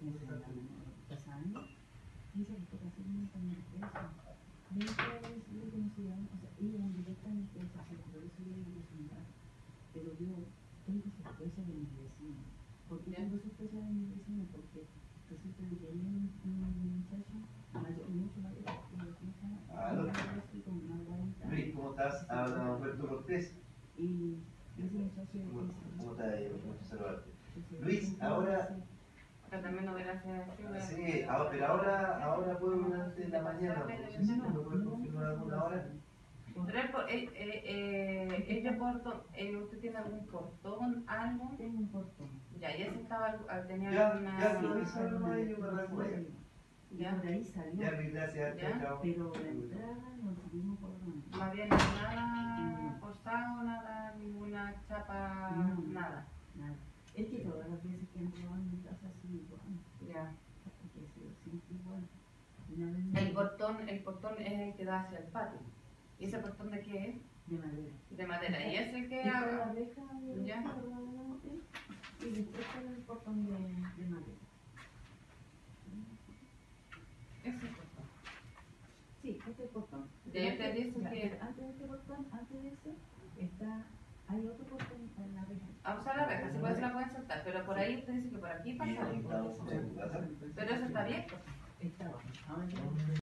me salió pasando y se buscó hacer un montón de cosas. Dentro de lo que nos llama, o sea, iban directamente a esa por eso yo digo que es un gato. Pero yo tengo sospechas de mis vecinos. ¿Por qué tengo sospechas de mis vecinos? Porque resulta de que hay un, un muchacho mayor, mucho mayor, que lo que se llama, Ah, lo- así como una guarita. Luis, ¿cómo estás? Habla Humberto Cortés. Y ese muchacho ¿Cómo? Mucho saludarte. Entonces, Luis, ahora- Pero también no verás Sí, ahora- pero ahora, ahora puedo durante la mañana. porque si no, ¿Me puedes confirmar alguna hora? Pero eh, eh, eh, ella portón, eh, ¿usted tiene algún portón, algo? Tengo un portón. Ya, y ese estaba, al- tenía Ya, alguna... ya, eso no hay una respuesta. Y Ya. por ahí salió. Ya, gracias. Ya. Chao. Pero la entrada no tuvimos por dónde. Más bien nada forzado, nada, ninguna chapa, No. nada. Nada. El portón, el portón es el que da hacia el patio. ¿Y ese portón de qué es? De madera. De madera. ¿Y ese que haga? Ya. y después el portón de, de madera. Ese portón. Sí, este portón. De dice que- Antes de este portón, antes de ese, está, hay otro portón en la reja. Ah, o sea, la reja, si puede se la pueden saltar, pero por ahí usted dice que por aquí pasa. Pero eso está abierto.